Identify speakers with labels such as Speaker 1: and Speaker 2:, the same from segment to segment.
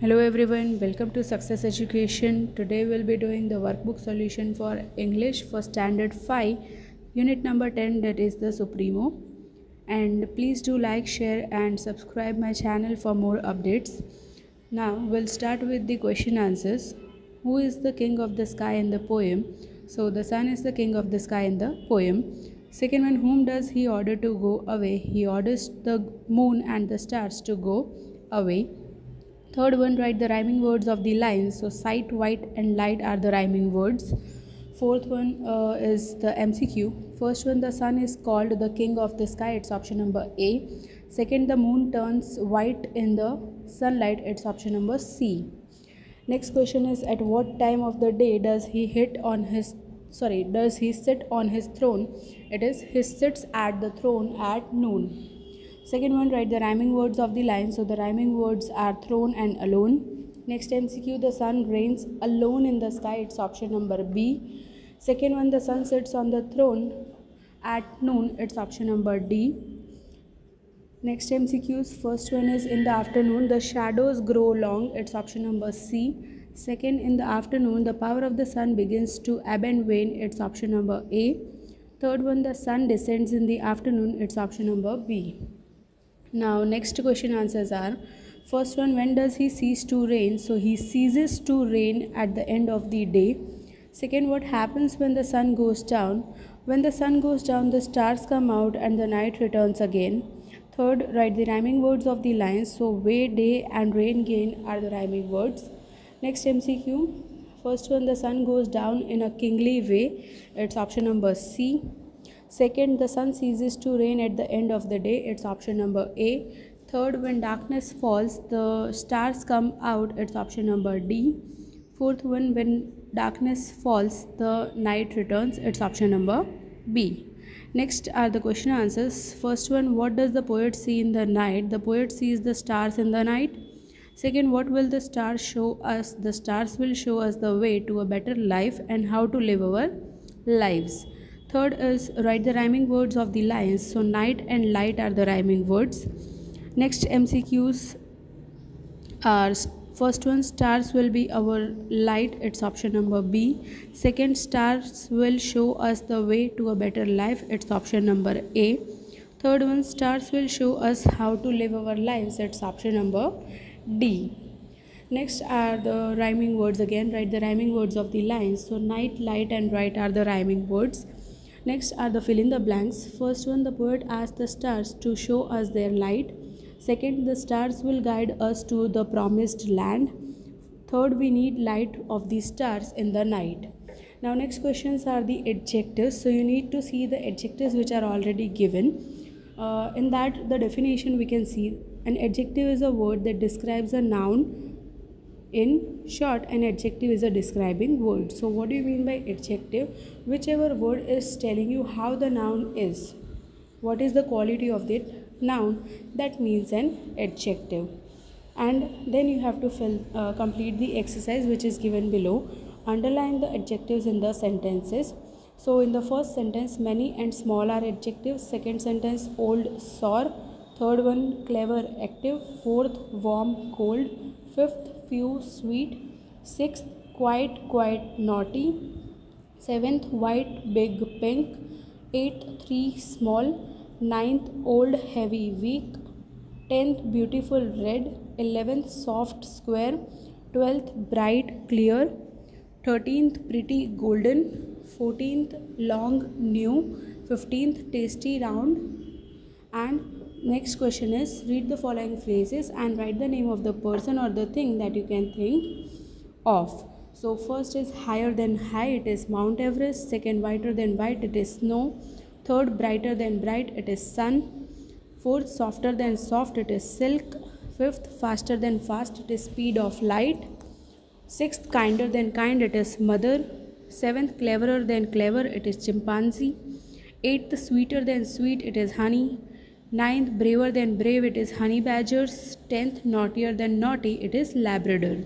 Speaker 1: Hello everyone, welcome to Success Education. Today we'll be doing the workbook solution for English for Standard 5, Unit number 10 that is the Supremo. And please do like, share and subscribe my channel for more updates. Now we'll start with the question answers. Who is the king of the sky in the poem? So the sun is the king of the sky in the poem. Second one, whom does he order to go away? He orders the moon and the stars to go away. Third one, write the rhyming words of the lines. So sight, white and light are the rhyming words. Fourth one uh, is the MCQ. First one, the sun is called the king of the sky. It's option number A. Second, the moon turns white in the sunlight. It's option number C. Next question is at what time of the day does he hit on his sorry does he sit on his throne? It is he sits at the throne at noon. Second one, write the rhyming words of the line. So the rhyming words are throne and alone. Next MCQ, the sun reigns alone in the sky. It's option number B. Second one, the sun sits on the throne at noon. It's option number D. Next MCQs, first one is in the afternoon, the shadows grow long. It's option number C. Second, in the afternoon, the power of the sun begins to ebb and wane. It's option number A. Third one, the sun descends in the afternoon. It's option number B. Now, next question answers are first one, when does he cease to reign? So, he ceases to reign at the end of the day. Second, what happens when the sun goes down? When the sun goes down, the stars come out and the night returns again. Third, write the rhyming words of the lines. So, way, day, and rain gain are the rhyming words. Next MCQ. First one, the sun goes down in a kingly way. It's option number C. Second, the sun ceases to reign at the end of the day. It's option number A. Third, when darkness falls, the stars come out. It's option number D. Fourth one, when darkness falls, the night returns. It's option number B. Next are the question answers. First one, what does the poet see in the night? The poet sees the stars in the night. Second, what will the stars show us? The stars will show us the way to a better life and how to live our lives. Third is write the rhyming words of the lines. So night and light are the rhyming words. Next MCQs are first one stars will be our light. It's option number b. Second stars will show us the way to a better life. It's option number a. Third one stars will show us how to live our lives. It's option number d. Next are the rhyming words again. Write the rhyming words of the lines. So night light and bright are the rhyming words next are the fill in the blanks first one the poet asked the stars to show us their light Second, the stars will guide us to the promised land. Third, we need light of the stars in the night. Now, next questions are the adjectives. So, you need to see the adjectives which are already given. Uh, in that, the definition we can see an adjective is a word that describes a noun. In short, an adjective is a describing word. So, what do you mean by adjective? Whichever word is telling you how the noun is, what is the quality of it noun? That means an adjective. And then you have to fill uh, complete the exercise which is given below. Underline the adjectives in the sentences. So in the first sentence many and small are adjectives. Second sentence old sore. third one clever active. Fourth warm cold. Fifth few sweet sixth quite, quite naughty seventh white big pink eighth three small ninth old heavy weak 10th beautiful red 11th soft square 12th bright clear 13th pretty golden 14th long new 15th tasty round and next question is read the following phrases and write the name of the person or the thing that you can think of. So first is higher than high it is mount everest. Second whiter than white it is snow. Third brighter than bright it is sun. Fourth softer than soft it is silk. Fifth faster than fast it is speed of light. Sixth kinder than kind it is mother. Seventh cleverer than clever it is chimpanzee. Eighth sweeter than sweet it is honey ninth braver than brave it is honey badgers. Tenth naughtier than naughty it is labrador.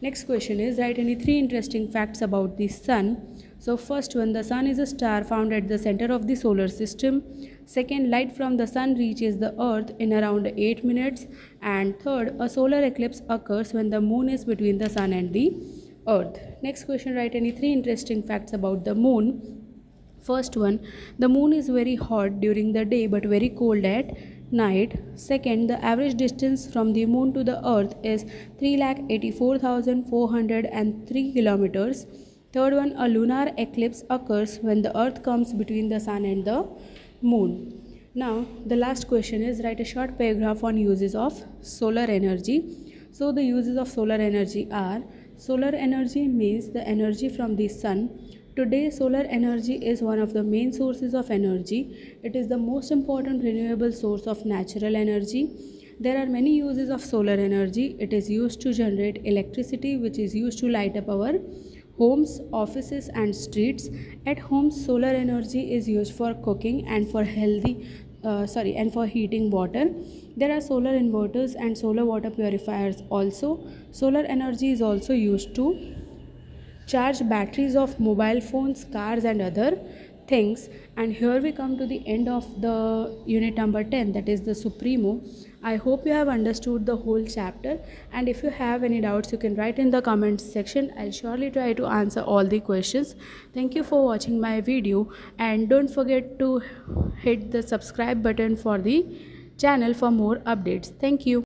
Speaker 1: Next question is write any three interesting facts about the sun. So first one the sun is a star found at the center of the solar system. Second light from the sun reaches the earth in around 8 minutes. And third a solar eclipse occurs when the moon is between the sun and the earth. Next question write any three interesting facts about the moon first one the moon is very hot during the day but very cold at night. Second, the average distance from the moon to the earth is 3,84,403 kilometers. Third one, a lunar eclipse occurs when the earth comes between the sun and the moon. Now, the last question is write a short paragraph on uses of solar energy. So, the uses of solar energy are solar energy means the energy from the sun Today, solar energy is one of the main sources of energy. It is the most important renewable source of natural energy. There are many uses of solar energy. It is used to generate electricity, which is used to light up our homes, offices, and streets. At home, solar energy is used for cooking and for healthy, uh, sorry, and for heating water. There are solar inverters and solar water purifiers also. Solar energy is also used to charge batteries of mobile phones, cars and other things. And here we come to the end of the unit number 10 that is the Supremo. I hope you have understood the whole chapter and if you have any doubts you can write in the comments section. I'll surely try to answer all the questions. Thank you for watching my video and don't forget to hit the subscribe button for the channel for more updates. Thank you.